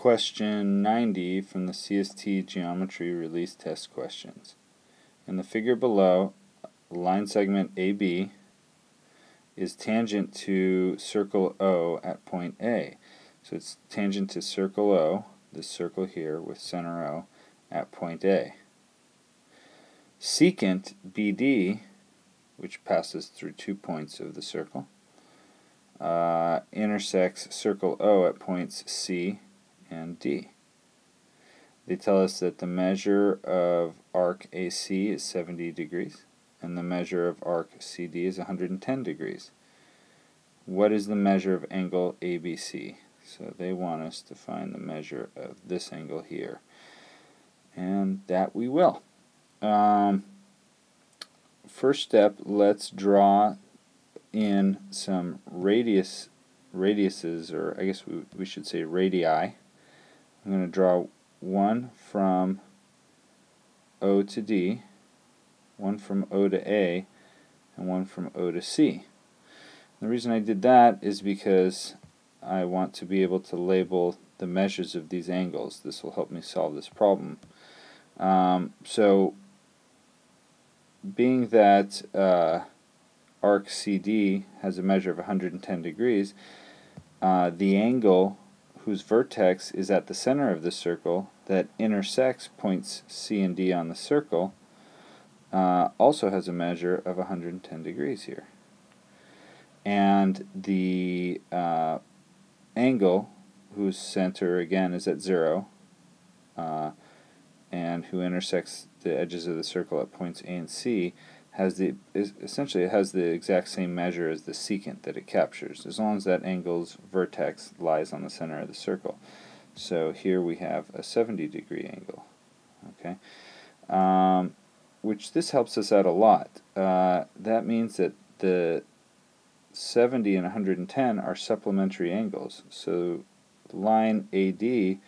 Question 90 from the CST Geometry Release Test Questions. In the figure below, line segment AB is tangent to circle O at point A. So it's tangent to circle O, this circle here with center O, at point A. Secant BD, which passes through two points of the circle, uh, intersects circle O at points C and D. They tell us that the measure of arc AC is 70 degrees and the measure of arc CD is 110 degrees. What is the measure of angle ABC? So they want us to find the measure of this angle here. And that we will. Um, first step, let's draw in some radius radiuses, or I guess we, we should say radii. I'm going to draw one from O to D, one from O to A, and one from O to C. The reason I did that is because I want to be able to label the measures of these angles. This will help me solve this problem. Um, so, being that uh, arc CD has a measure of 110 degrees, uh, the angle whose vertex is at the center of the circle that intersects points C and D on the circle uh, also has a measure of 110 degrees here. And the uh, angle whose center again is at O uh, and who intersects the edges of the circle at points A and C has the essentially it has the exact same measure as the secant that it captures as long as that angle's vertex lies on the center of the circle. So here we have a 70 degree angle okay? Um, which this helps us out a lot. Uh, that means that the 70 and 110 are supplementary angles. So line AD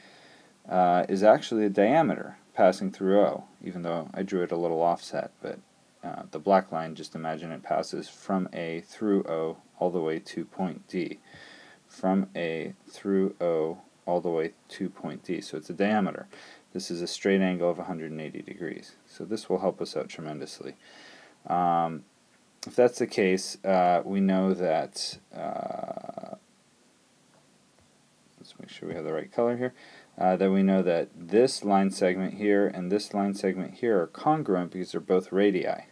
uh, is actually a diameter passing through O even though I drew it a little offset but uh, the black line, just imagine it passes from A through O all the way to point D. From A through O all the way to point D. So it's a diameter. This is a straight angle of 180 degrees. So this will help us out tremendously. Um, if that's the case, uh, we know that, uh, let's make sure we have the right color here, uh, that we know that this line segment here and this line segment here are congruent because they're both radii.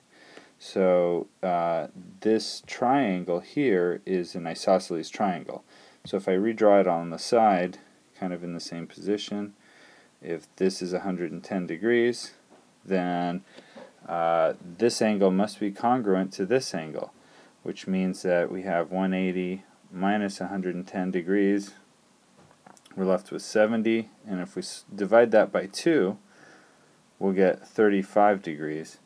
So uh, this triangle here is an isosceles triangle. So if I redraw it on the side, kind of in the same position, if this is 110 degrees, then uh, this angle must be congruent to this angle, which means that we have 180 minus 110 degrees. We're left with 70, and if we divide that by 2, we'll get 35 degrees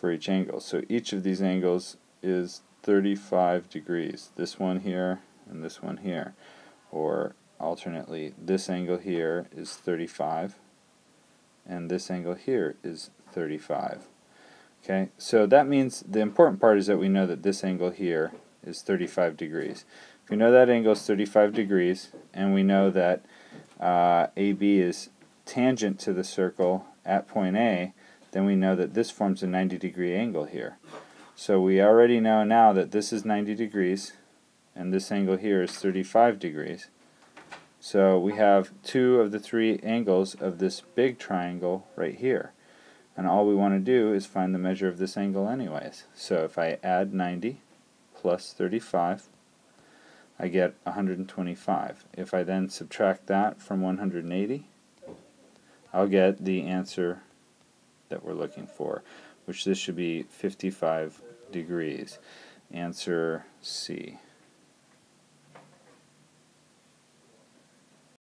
for each angle. So each of these angles is 35 degrees. This one here and this one here. Or alternately, this angle here is 35 and this angle here is 35. Okay, so that means the important part is that we know that this angle here is 35 degrees. If we know that angle is 35 degrees and we know that uh, AB is tangent to the circle at point A, then we know that this forms a 90 degree angle here. So we already know now that this is 90 degrees and this angle here is 35 degrees. So we have two of the three angles of this big triangle right here. And all we want to do is find the measure of this angle anyways. So if I add 90 plus 35, I get 125. If I then subtract that from 180, I'll get the answer that we're looking for, which this should be 55 degrees. Answer C.